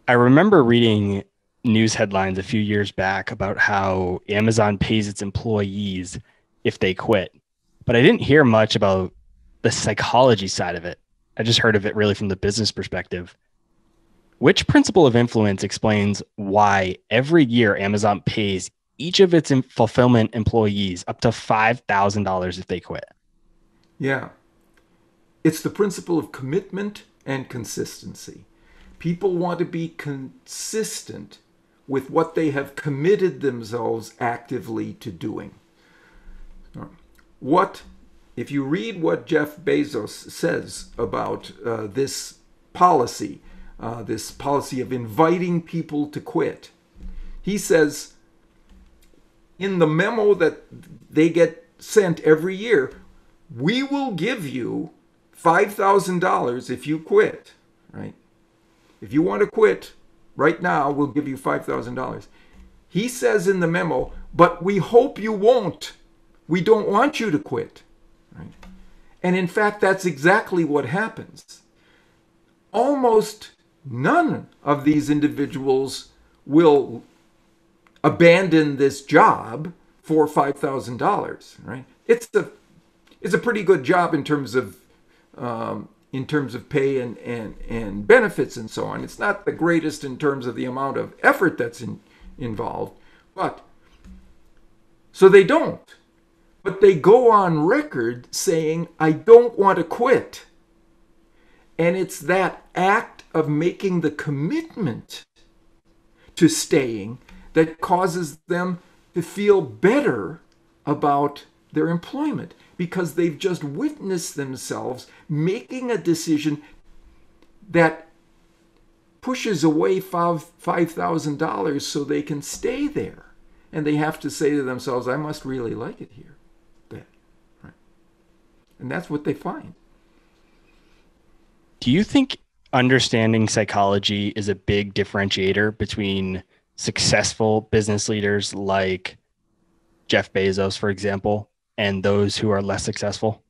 I remember reading news headlines a few years back about how Amazon pays its employees if they quit. But I didn't hear much about the psychology side of it. I just heard of it really from the business perspective. Which principle of influence explains why every year Amazon pays each of its fulfillment employees up to $5,000 if they quit? Yeah. It's the principle of commitment and consistency. People want to be consistent with what they have committed themselves actively to doing. What, if you read what Jeff Bezos says about uh, this policy, uh, this policy of inviting people to quit, he says in the memo that they get sent every year, we will give you $5,000 if you quit, right? If you want to quit, right now, we'll give you $5,000. He says in the memo, but we hope you won't. We don't want you to quit. Right? And in fact, that's exactly what happens. Almost none of these individuals will abandon this job for $5,000, right? It's a, it's a pretty good job in terms of um, in terms of pay and, and, and benefits and so on. It's not the greatest in terms of the amount of effort that's in, involved, but so they don't. But they go on record saying, I don't want to quit. And it's that act of making the commitment to staying that causes them to feel better about their employment because they've just witnessed themselves making a decision that pushes away $5,000 so they can stay there. And they have to say to themselves, I must really like it here. And that's what they find. Do you think understanding psychology is a big differentiator between successful business leaders like Jeff Bezos, for example, and those who are less successful?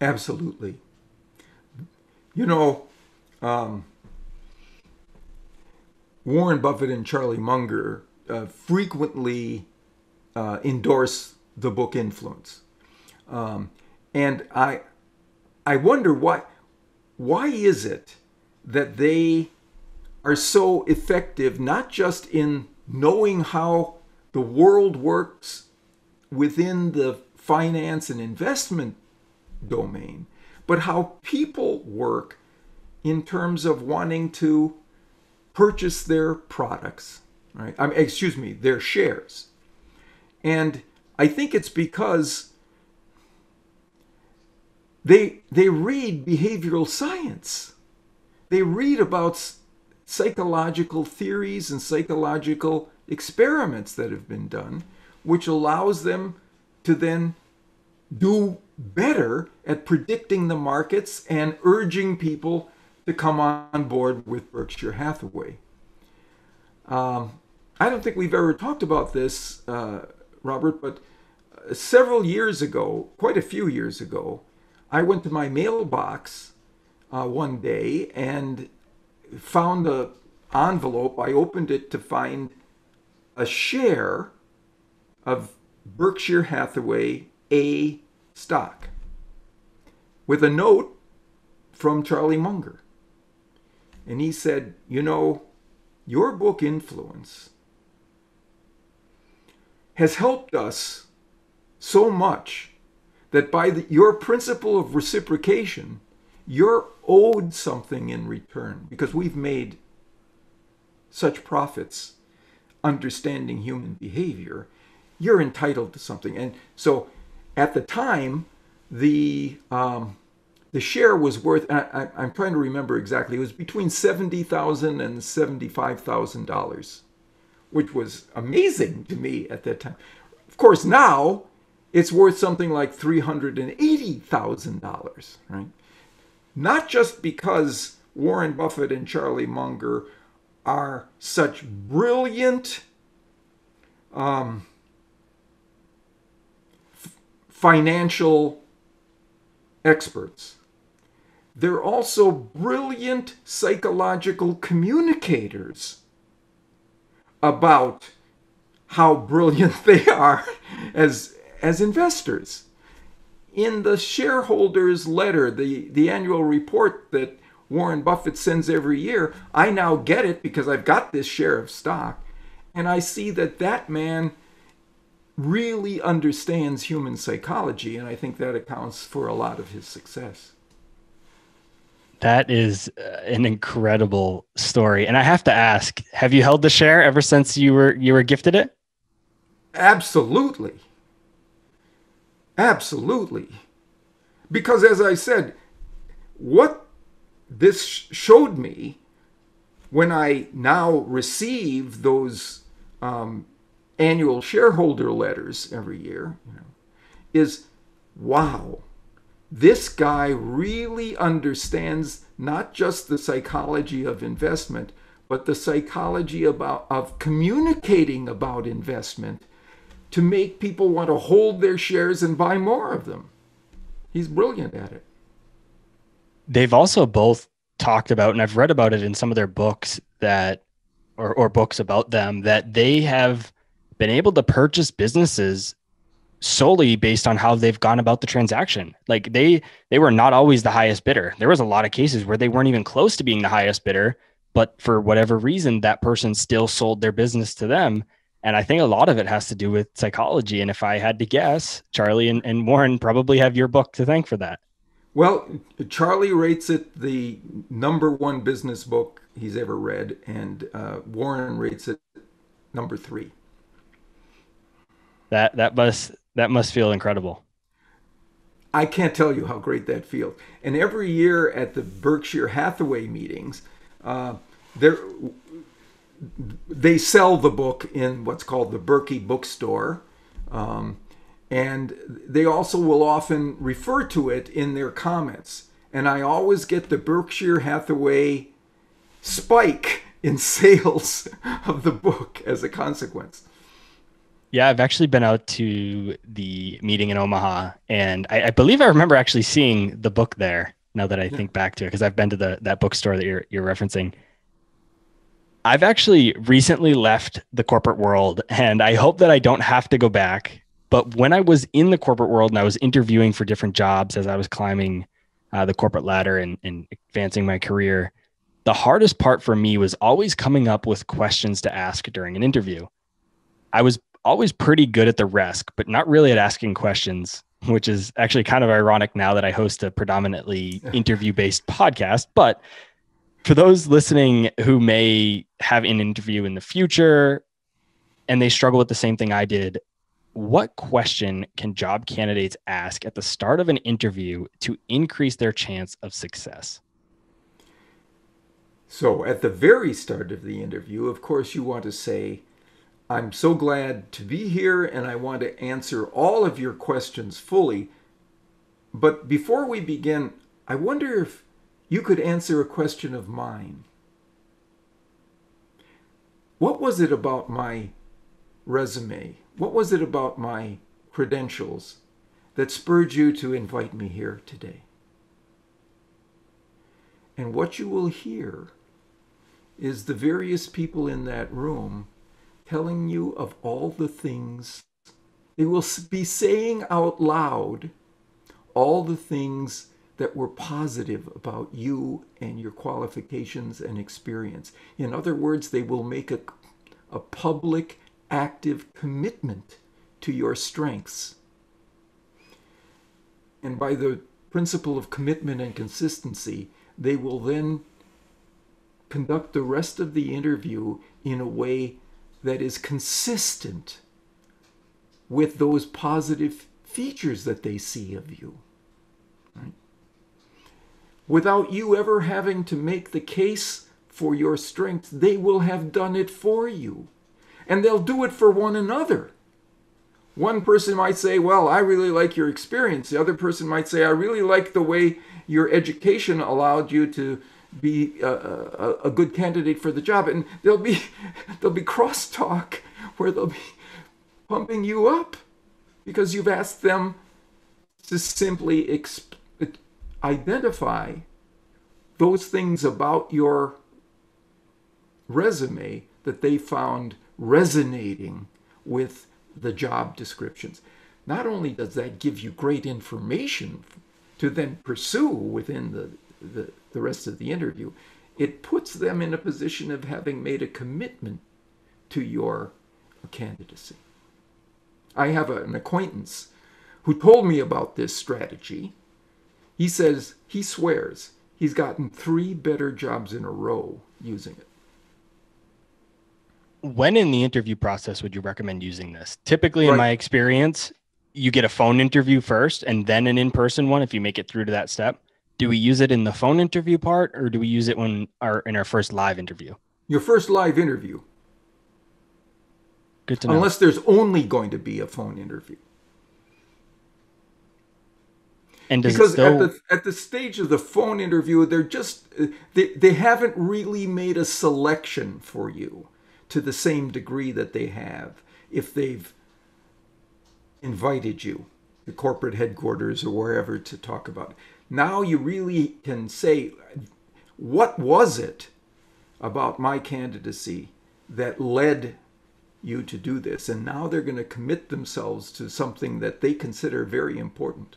Absolutely. You know, um, Warren Buffett and Charlie Munger uh, frequently uh, endorse the book Influence, um, and I I wonder why why is it that they are so effective not just in knowing how the world works within the finance and investment domain, but how people work in terms of wanting to purchase their products, right? I mean, excuse me, their shares. And I think it's because they they read behavioral science. They read about psychological theories and psychological experiments that have been done, which allows them to then do better at predicting the markets and urging people to come on board with Berkshire Hathaway. Um, I don't think we've ever talked about this, uh, Robert, but uh, several years ago, quite a few years ago, I went to my mailbox uh, one day and found the envelope. I opened it to find a share of Berkshire Hathaway A stock with a note from Charlie Munger. And he said, You know, your book Influence has helped us so much that by the, your principle of reciprocation, you're owed something in return because we've made such profits understanding human behavior. You're entitled to something. And so at the time, the um, the share was worth I, am trying to remember exactly it was between $70000 and $75000 which was amazing to me at that time of course now it's worth something like $380000 right? Not just because warren buffett and charlie munger are such brilliant um, financial experts. They're also brilliant psychological communicators about how brilliant they are as, as investors. In the shareholders' letter, the, the annual report that Warren Buffett sends every year, I now get it because I've got this share of stock. And I see that that man really understands human psychology, and I think that accounts for a lot of his success. That is uh, an incredible story. And I have to ask, have you held the share ever since you were you were gifted it? Absolutely. Absolutely. Because as I said, what this showed me when I now receive those um, annual shareholder letters every year, you know, is wow, this guy really understands not just the psychology of investment, but the psychology about, of communicating about investment to make people want to hold their shares and buy more of them. He's brilliant at it. They've also both talked about, and I've read about it in some of their books that, or, or books about them, that they have been able to purchase businesses solely based on how they've gone about the transaction. Like they they were not always the highest bidder. There was a lot of cases where they weren't even close to being the highest bidder, but for whatever reason that person still sold their business to them. And I think a lot of it has to do with psychology. And if I had to guess, Charlie and, and Warren probably have your book to thank for that. Well, Charlie rates it the number one business book he's ever read, and uh, Warren rates it number three. That that must that must feel incredible. I can't tell you how great that feels. And every year at the Berkshire Hathaway meetings, uh, they sell the book in what's called the Berkey bookstore. Um, and they also will often refer to it in their comments. And I always get the Berkshire Hathaway spike in sales of the book as a consequence. Yeah, I've actually been out to the meeting in Omaha, and I, I believe I remember actually seeing the book there. Now that I yeah. think back to it, because I've been to the that bookstore that you're you're referencing. I've actually recently left the corporate world, and I hope that I don't have to go back. But when I was in the corporate world and I was interviewing for different jobs as I was climbing uh, the corporate ladder and, and advancing my career, the hardest part for me was always coming up with questions to ask during an interview. I was always pretty good at the rest, but not really at asking questions, which is actually kind of ironic now that I host a predominantly interview based podcast. But for those listening who may have an interview in the future and they struggle with the same thing I did, what question can job candidates ask at the start of an interview to increase their chance of success? So, at the very start of the interview, of course, you want to say, I'm so glad to be here and I want to answer all of your questions fully. But before we begin, I wonder if you could answer a question of mine. what was it about my resume? What was it about my credentials that spurred you to invite me here today? And what you will hear is the various people in that room telling you of all the things they will be saying out loud all the things that were positive about you and your qualifications and experience. In other words, they will make a, a public, active commitment to your strengths. And by the principle of commitment and consistency, they will then conduct the rest of the interview in a way that is consistent with those positive features that they see of you. Without you ever having to make the case for your strength, they will have done it for you. And they'll do it for one another. One person might say, Well, I really like your experience. The other person might say, I really like the way your education allowed you to be a, a, a good candidate for the job. And there'll be, there'll be crosstalk where they'll be pumping you up because you've asked them to simply exp- identify those things about your resume that they found resonating with the job descriptions. Not only does that give you great information to then pursue within the, the, the rest of the interview, it puts them in a position of having made a commitment to your candidacy. I have an acquaintance who told me about this strategy. He says he swears he's gotten three better jobs in a row using it. When in the interview process would you recommend using this? Typically, right. in my experience, you get a phone interview first and then an in person one if you make it through to that step. Do we use it in the phone interview part or do we use it when our in our first live interview? Your first live interview. Good to know. Unless there's only going to be a phone interview. And because still... at the at the stage of the phone interview, they're just they they haven't really made a selection for you to the same degree that they have if they've invited you to corporate headquarters or wherever to talk about it. Now you really can say, what was it about my candidacy that led you to do this. And now they're going to commit themselves to something that they consider very important.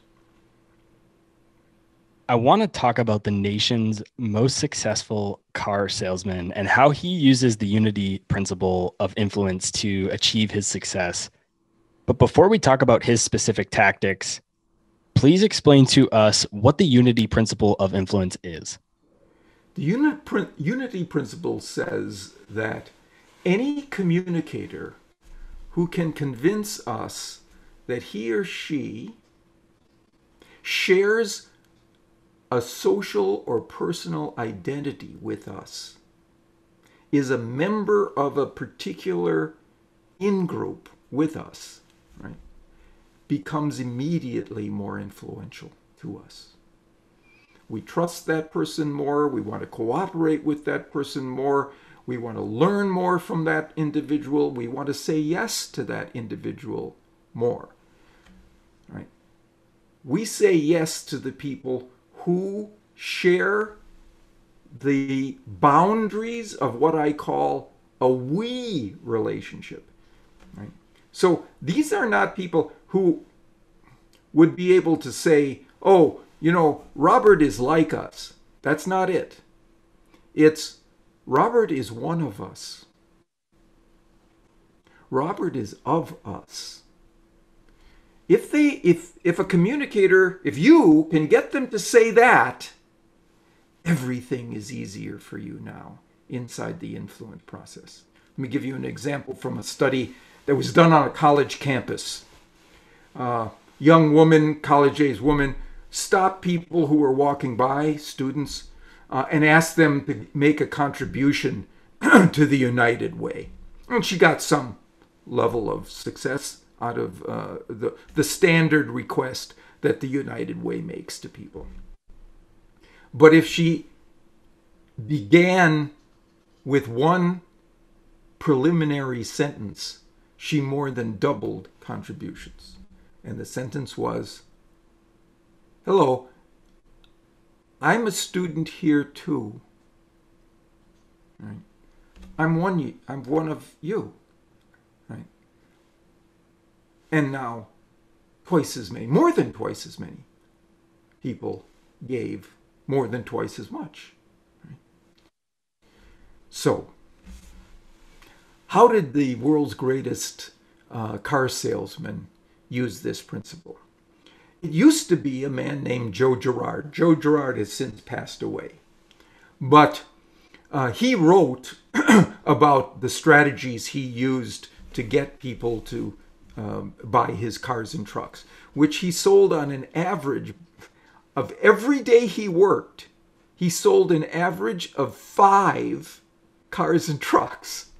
I want to talk about the nation's most successful car salesman and how he uses the unity principle of influence to achieve his success. But before we talk about his specific tactics, please explain to us what the unity principle of influence is. The unity principle says that any communicator who can convince us that he or she shares a social or personal identity with us is a member of a particular in group with us, right? Becomes immediately more influential to us. We trust that person more. We want to cooperate with that person more. We want to learn more from that individual. We want to say yes to that individual more. Right? We say yes to the people who share the boundaries of what I call a we relationship. Right? So these are not people who would be able to say, oh, you know, Robert is like us. That's not it. It's Robert is one of us. Robert is of us. If they if if a communicator, if you can get them to say that, everything is easier for you now inside the influence process. Let me give you an example from a study that was done on a college campus. Uh, young woman, college age woman, stopped people who were walking by, students, uh, and asked them to make a contribution to the United Way. And she got some level of success out of uh, the, the standard request that the United Way makes to people. But if she began with one preliminary sentence, she more than doubled contributions. And the sentence was Hello, I'm a student here too. Right? I'm one. I'm one of you. And now, twice as many, more than twice as many people gave more than twice as much. So, how did the world's greatest uh, car salesman use this principle? It used to be a man named Joe Girard. Joe Girard has since passed away. But uh, he wrote about the strategies he used to get people to um, buy his cars and trucks, which he sold on an average of every day he worked, he sold an average of five cars and trucks.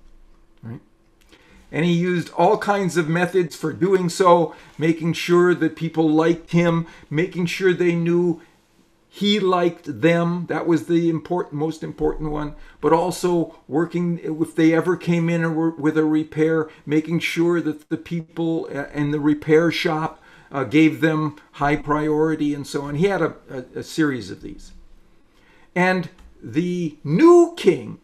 Right? And he used all kinds of methods for doing so, making sure that people liked him, making sure they knew he liked them. That was the important, most important one. But also working, if they ever came in with a repair, making sure that the people in the repair shop uh, gave them high priority and so on. He had a, a, a series of these. And the new king,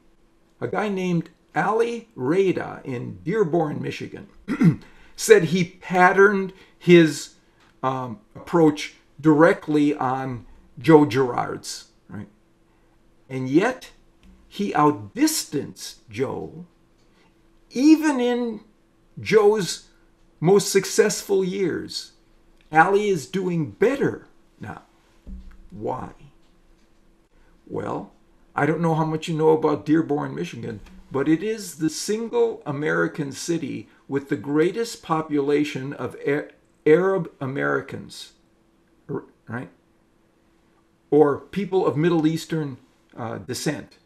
a guy named Ali Reda in Dearborn, Michigan, said he patterned his um, approach directly on Joe Girard's, right? And yet he outdistanced Joe even in Joe's most successful years. Ali is doing better now. Why? Well, I don't know how much you know about Dearborn, Michigan, but it is the single American city with the greatest population of Arab Americans, right? Or people of Middle Eastern uh, descent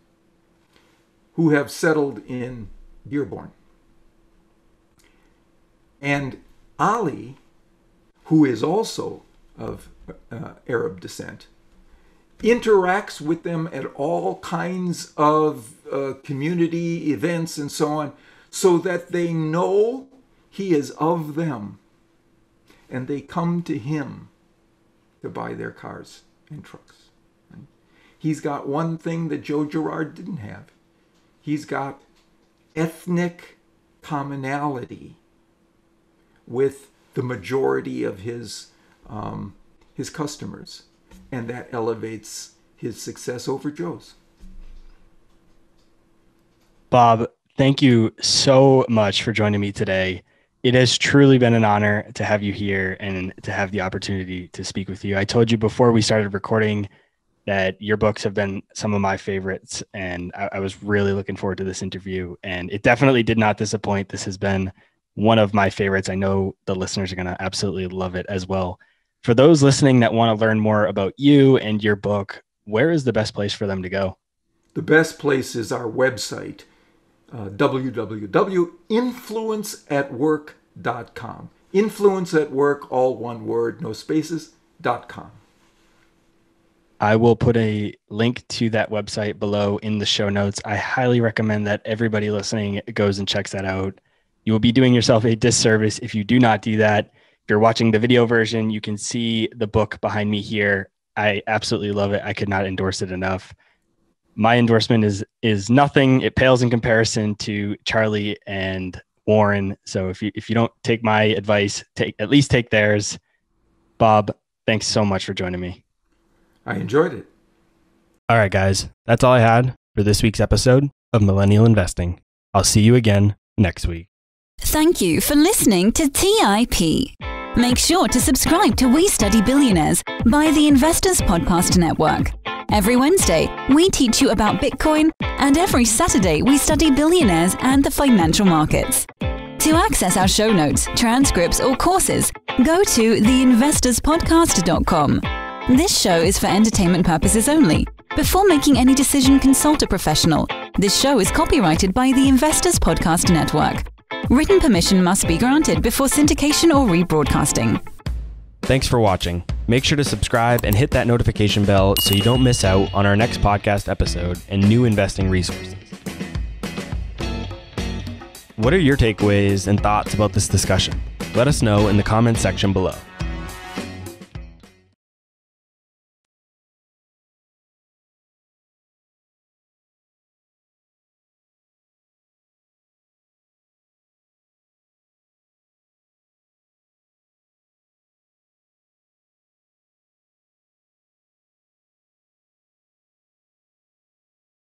who have settled in Dearborn. And Ali who is also of uh, Arab descent, interacts with them at all kinds of uh, community events and so on, so that they know he is of them and they come to him to buy their cars and trucks. He's got one thing that Joe Girard didn't have. He's got ethnic commonality with the majority of his um, his customers, and that elevates his success over Joe's. Bob, thank you so much for joining me today. It has truly been an honor to have you here and to have the opportunity to speak with you. I told you before we started recording that your books have been some of my favorites, and I, I was really looking forward to this interview. And it definitely did not disappoint. This has been one of my favorites. I know the listeners are going to absolutely love it as well. For those listening that want to learn more about you and your book, where is the best place for them to go? The best place is our website, uh, www.influenceatwork.com. Influence at work, all one word, no spaces, dot com. I will put a link to that website below in the show notes. I highly recommend that everybody listening goes and checks that out. You will be doing yourself a disservice if you do not do that. If you're watching the video version, you can see the book behind me here. I absolutely love it. I could not endorse it enough. My endorsement is is nothing. It pales in comparison to Charlie and Warren. So if you if you don't take my advice, take at least take theirs. Bob, thanks so much for joining me. I enjoyed it. All right, guys. That's all I had for this week's episode of Millennial Investing. I'll see you again next week. Thank you for listening to TIP. Make sure to subscribe to We Study Billionaires by the Investors Podcast Network. Every Wednesday, we teach you about Bitcoin, and every Saturday, we study billionaires and the financial markets. To access our show notes, transcripts, or courses, go to theinvestorspodcast.com. This show is for entertainment purposes only. Before making any decision, consult a professional. This show is copyrighted by the Investors Podcast Network. Written permission must be granted before syndication or rebroadcasting. Thanks for watching. Make sure to subscribe and hit that notification bell so you don't miss out on our next podcast episode and new investing resources. What are your takeaways and thoughts about this discussion? Let us know in the comments section below.